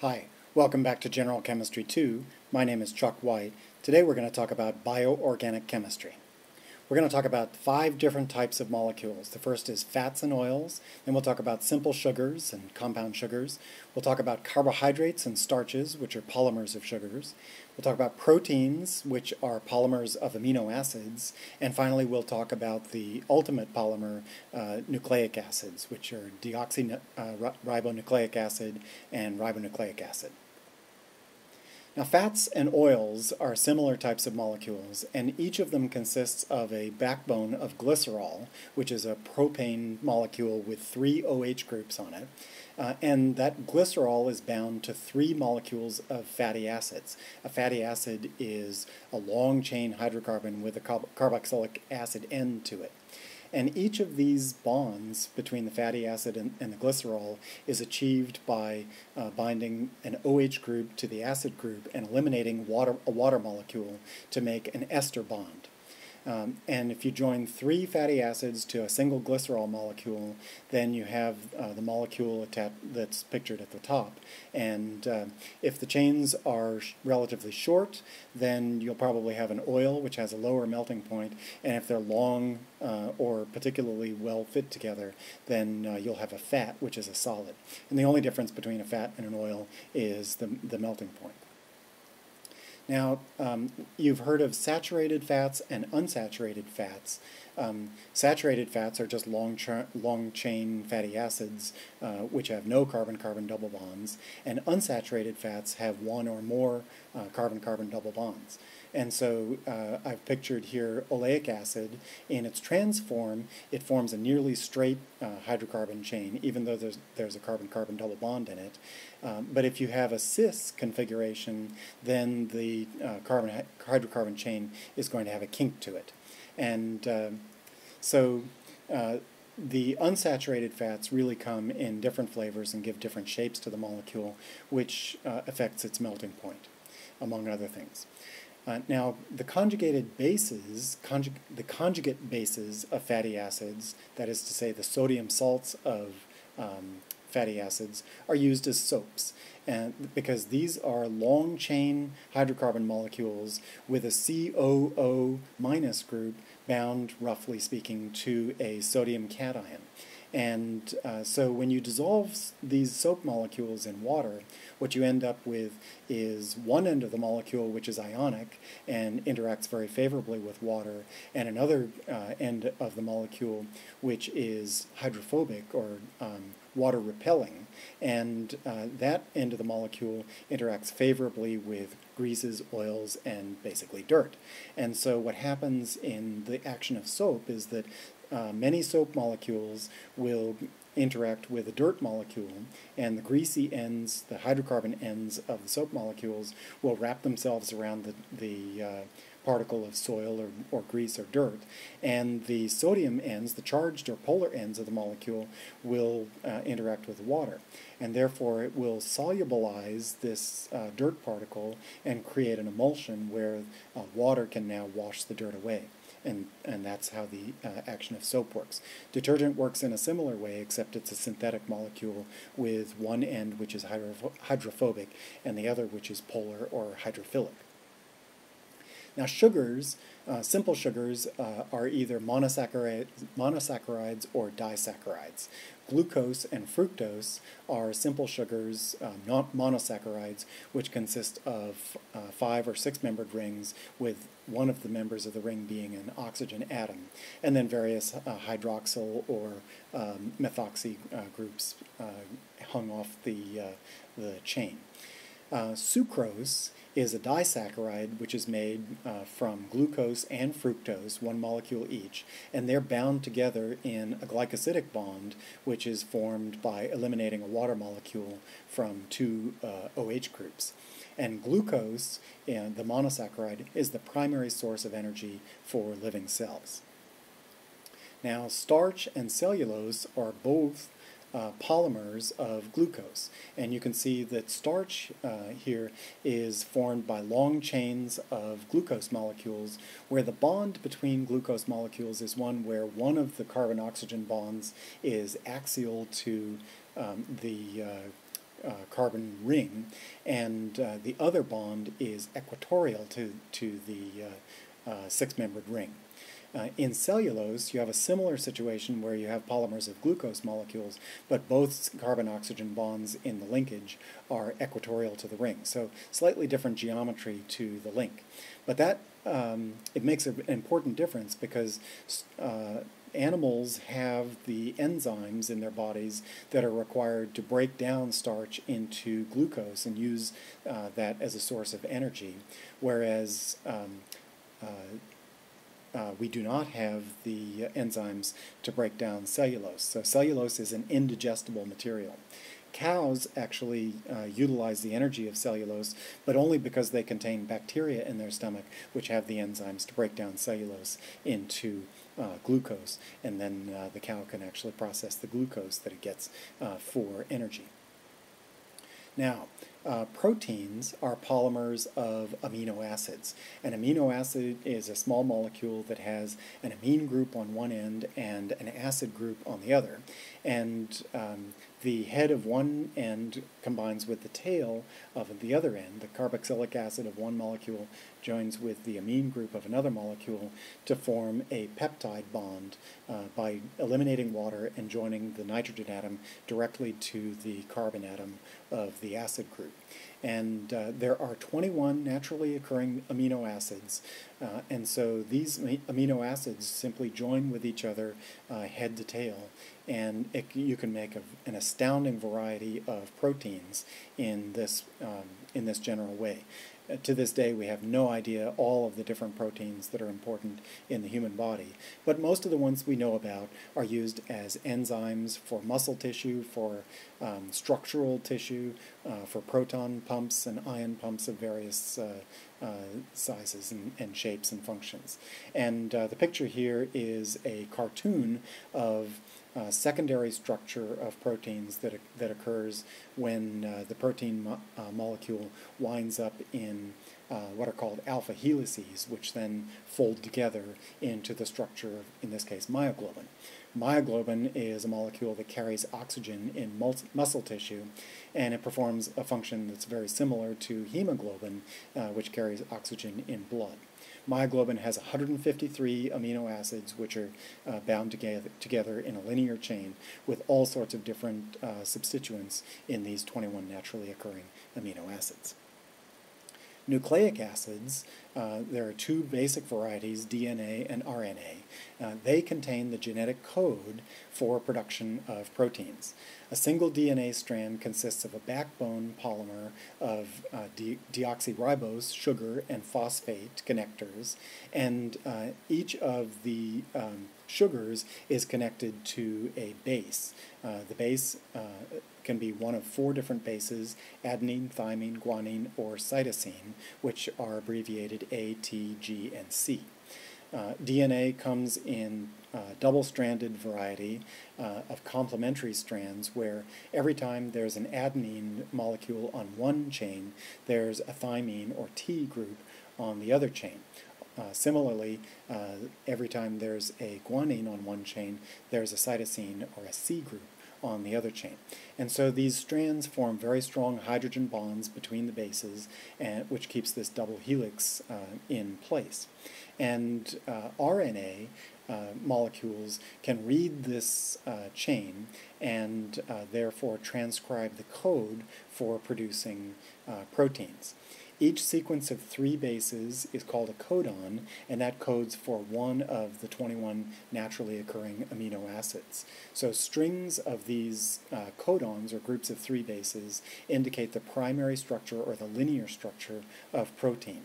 Hi, welcome back to General Chemistry 2. My name is Chuck Wight. Today we're going to talk about bioorganic chemistry. We're going to talk about five different types of molecules. The first is fats and oils, then we'll talk about simple sugars and compound sugars. We'll talk about carbohydrates and starches, which are polymers of sugars. We'll talk about proteins, which are polymers of amino acids. And finally, we'll talk about the ultimate polymer, uh, nucleic acids, which are deoxyribonucleic uh, acid and ribonucleic acid. Now, fats and oils are similar types of molecules, and each of them consists of a backbone of glycerol, which is a propane molecule with three OH groups on it. Uh, and that glycerol is bound to three molecules of fatty acids. A fatty acid is a long chain hydrocarbon with a carboxylic acid end to it. And each of these bonds between the fatty acid and, and the glycerol is achieved by uh, binding an OH group to the acid group and eliminating water, a water molecule to make an ester bond. Um, and if you join three fatty acids to a single glycerol molecule, then you have uh, the molecule that's pictured at the top. And uh, if the chains are sh relatively short, then you'll probably have an oil which has a lower melting point. And if they're long uh, or particularly well fit together, then uh, you'll have a fat, which is a solid. And the only difference between a fat and an oil is the, the melting point. Now, um, you've heard of saturated fats and unsaturated fats. Um, saturated fats are just long, long chain fatty acids uh, which have no carbon-carbon double bonds, and unsaturated fats have one or more uh, carbon-carbon uh, double bonds. And so uh, I've pictured here oleic acid. In its trans form, it forms a nearly straight uh, hydrocarbon chain, even though there's, there's a carbon-carbon double bond in it. Um, but if you have a cis configuration, then the uh, carbon hydrocarbon chain is going to have a kink to it. And um, so uh, the unsaturated fats really come in different flavors and give different shapes to the molecule, which uh, affects its melting point, among other things. Uh, now, the conjugated bases, conjug the conjugate bases of fatty acids, that is to say the sodium salts of um, fatty acids, are used as soaps. And because these are long chain hydrocarbon molecules with a COO minus group bound, roughly speaking, to a sodium cation. And uh, so when you dissolve these soap molecules in water, what you end up with is one end of the molecule which is ionic and interacts very favorably with water, and another uh, end of the molecule which is hydrophobic or um, water repelling. And uh, that end of the molecule interacts favorably with greases, oils, and basically dirt. And so what happens in the action of soap is that uh, many soap molecules will interact with a dirt molecule, and the greasy ends, the hydrocarbon ends of the soap molecules, will wrap themselves around the, the uh, particle of soil or, or grease or dirt. And the sodium ends, the charged or polar ends of the molecule, will uh, interact with water. And therefore, it will solubilize this uh, dirt particle and create an emulsion where uh, water can now wash the dirt away and, and that's how the uh, action of soap works. Detergent works in a similar way, except it's a synthetic molecule with one end which is hydrophobic and the other which is polar or hydrophilic. Now sugars, uh, simple sugars, uh, are either monosaccharides, monosaccharides or disaccharides. Glucose and fructose are simple sugars, uh, not monosaccharides, which consist of uh, five or six membered rings with one of the members of the ring being an oxygen atom, and then various uh, hydroxyl or um, methoxy uh, groups hung off the, the chain. sucrose is a disaccharide which is made uh, from glucose and fructose, one molecule each, and they're bound together in a glycosidic bond which is formed by eliminating a water molecule from two uh, OH groups. And glucose, uh, the monosaccharide, is the primary source of energy for living cells. Now, starch and cellulose are both uh, polymers of glucose. And you can see that starch uh, here is formed by long chains of glucose molecules, where the bond between glucose molecules is one where one of the carbon-oxygen bonds is axial to um, the uh, uh, carbon ring, and uh, the other bond is equatorial to, to the uh, uh, six-membered ring. Uh, in cellulose, you have a similar situation where you have polymers of glucose molecules, but both carbon-oxygen bonds in the linkage are equatorial to the ring. So slightly different geometry to the link. But that, um, it makes an important difference because uh, animals have the enzymes in their bodies that are required to break down starch into glucose and use uh, that as a source of energy, whereas um, uh, uh, we do not have the enzymes to break down cellulose. So cellulose is an indigestible material. Cows actually uh, utilize the energy of cellulose, but only because they contain bacteria in their stomach which have the enzymes to break down cellulose into uh, glucose, and then uh, the cow can actually process the glucose that it gets uh, for energy. Now, uh, proteins are polymers of amino acids. An amino acid is a small molecule that has an amine group on one end and an acid group on the other. And um, the head of one end combines with the tail of the other end. The carboxylic acid of one molecule joins with the amine group of another molecule to form a peptide bond uh, by eliminating water and joining the nitrogen atom directly to the carbon atom of the acid group. And uh, there are 21 naturally occurring amino acids, uh, and so these amino acids simply join with each other uh, head to tail, and it, you can make a, an astounding variety of proteins in this, um, in this general way. Uh, to this day, we have no idea all of the different proteins that are important in the human body, but most of the ones we know about are used as enzymes for muscle tissue, for um, structural tissue, uh, for proton pumps and ion pumps of various uh, uh, sizes and, and, shapes and functions. And uh, the picture here is a cartoon of uh, secondary structure of proteins that, that occurs when uh, the protein mo uh, molecule winds up in uh, what are called alpha helices, which then fold together into the structure of, in this case, myoglobin. Myoglobin is a molecule that carries oxygen in muscle tissue, and it performs a function that's very similar to hemoglobin, uh, which carries oxygen in blood. Myoglobin has 153 amino acids which are uh, bound together, together in a linear chain with all sorts of different uh, substituents in these 21 naturally occurring amino acids. Nucleic acids, uh, there are two basic varieties, DNA and RNA. Uh, they contain the genetic code for production of proteins. A single DNA strand consists of a backbone polymer of uh, de deoxyribose, sugar, and phosphate connectors, and uh, each of the um, sugars is connected to a base. Uh, the base can be one of four different bases, adenine, thymine, guanine, or cytosine, which are abbreviated A, T, G, and C. Uh, DNA comes in uh, double-stranded variety uh, of complementary strands where every time there's an adenine molecule on one chain, there's a thymine or T group on the other chain. Uh, similarly, uh, every time there's a guanine on one chain, there's a cytosine or a C group on the other chain. And so these strands form very strong hydrogen bonds between the bases, and, which keeps this double helix uh, in place. And uh, RNA uh, molecules can read this uh, chain and uh, therefore transcribe the code for producing uh, proteins. Each sequence of three bases is called a codon, and that codes for one of the 21 naturally occurring amino acids. So strings of these uh, codons, or groups of three bases, indicate the primary structure or the linear structure of protein.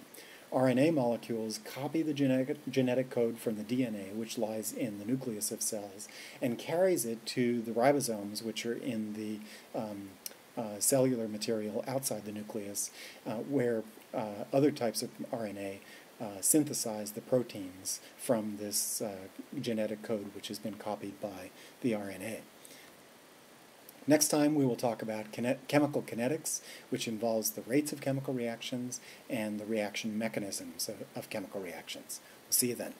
RNA molecules copy the genetic, genetic code from the DNA, which lies in the nucleus of cells, and carries it to the ribosomes, which are in the um, cellular material outside the nucleus, uh, where uh, other types of RNA uh, synthesize the proteins from this uh, genetic code which has been copied by the RNA. Next time we will talk about chemical kinetics, which involves the rates of chemical reactions and the reaction mechanisms of, of chemical reactions. We'll see you then.